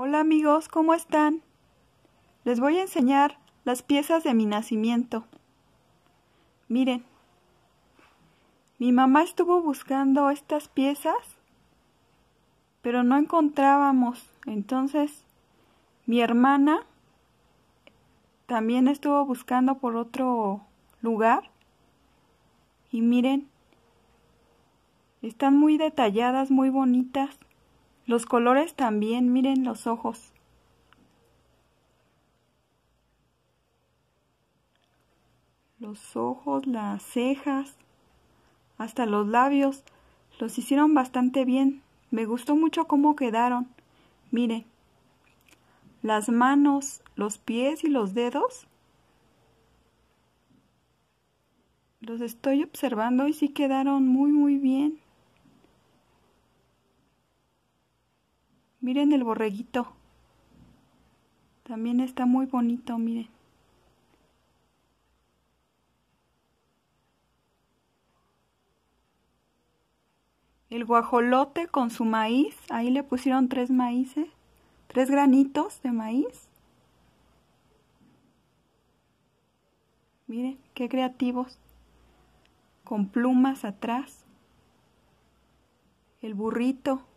Hola amigos, ¿cómo están? Les voy a enseñar las piezas de mi nacimiento. Miren, mi mamá estuvo buscando estas piezas, pero no encontrábamos. Entonces, mi hermana también estuvo buscando por otro lugar. Y miren, están muy detalladas, muy bonitas. Los colores también, miren los ojos. Los ojos, las cejas, hasta los labios, los hicieron bastante bien. Me gustó mucho cómo quedaron. Miren, las manos, los pies y los dedos. Los estoy observando y sí quedaron muy muy bien. Miren el borreguito. También está muy bonito, miren. El guajolote con su maíz, ahí le pusieron tres maíces, tres granitos de maíz. Miren, qué creativos. Con plumas atrás. El burrito.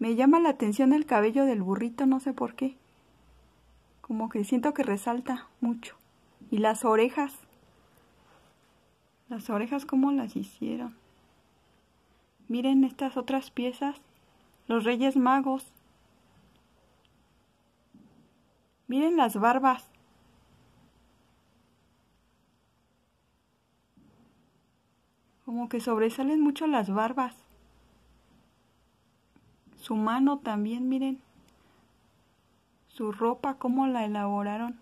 Me llama la atención el cabello del burrito, no sé por qué. Como que siento que resalta mucho. Y las orejas. Las orejas, ¿cómo las hicieron? Miren estas otras piezas. Los Reyes Magos. Miren las barbas. Como que sobresalen mucho las barbas. Su mano también, miren. Su ropa, cómo la elaboraron.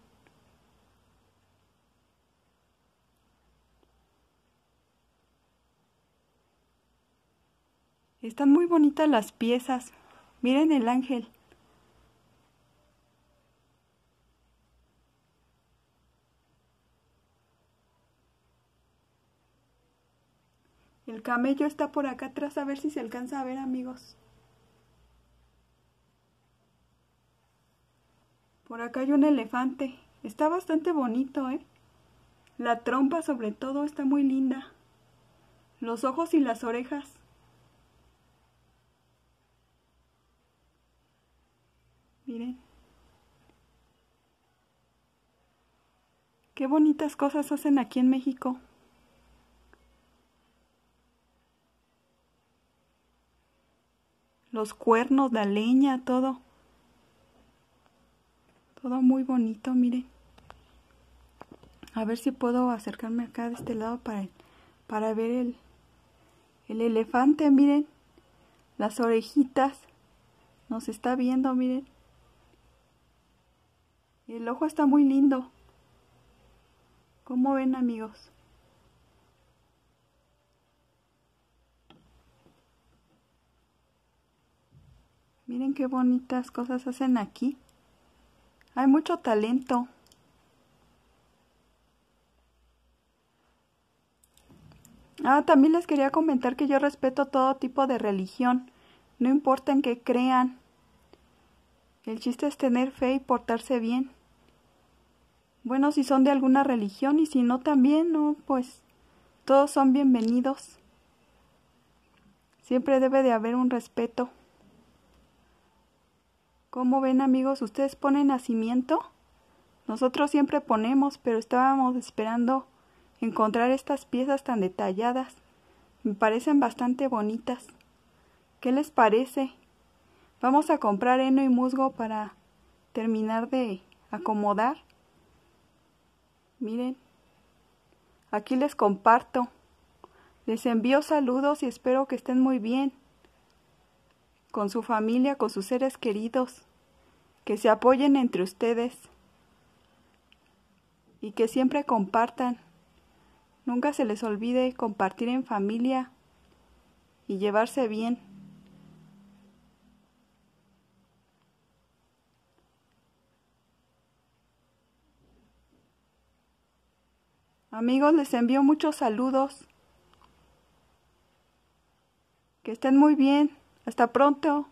Están muy bonitas las piezas. Miren el ángel. El camello está por acá atrás, a ver si se alcanza a ver, amigos. Por acá hay un elefante. Está bastante bonito, ¿eh? La trompa sobre todo está muy linda. Los ojos y las orejas. Miren. Qué bonitas cosas hacen aquí en México. Los cuernos, la leña, todo. Todo muy bonito, miren. A ver si puedo acercarme acá de este lado para, para ver el, el elefante, miren. Las orejitas. Nos está viendo, miren. El ojo está muy lindo. ¿Cómo ven, amigos? Miren qué bonitas cosas hacen aquí. Hay mucho talento. Ah, también les quería comentar que yo respeto todo tipo de religión, no importa en qué crean. El chiste es tener fe y portarse bien. Bueno, si son de alguna religión y si no también, no, pues todos son bienvenidos. Siempre debe de haber un respeto. ¿Cómo ven amigos? ¿Ustedes ponen nacimiento? Nosotros siempre ponemos, pero estábamos esperando encontrar estas piezas tan detalladas. Me parecen bastante bonitas. ¿Qué les parece? Vamos a comprar heno y musgo para terminar de acomodar. Miren, aquí les comparto. Les envío saludos y espero que estén muy bien con su familia, con sus seres queridos, que se apoyen entre ustedes y que siempre compartan. Nunca se les olvide compartir en familia y llevarse bien. Amigos, les envío muchos saludos. Que estén muy bien. Hasta pronto.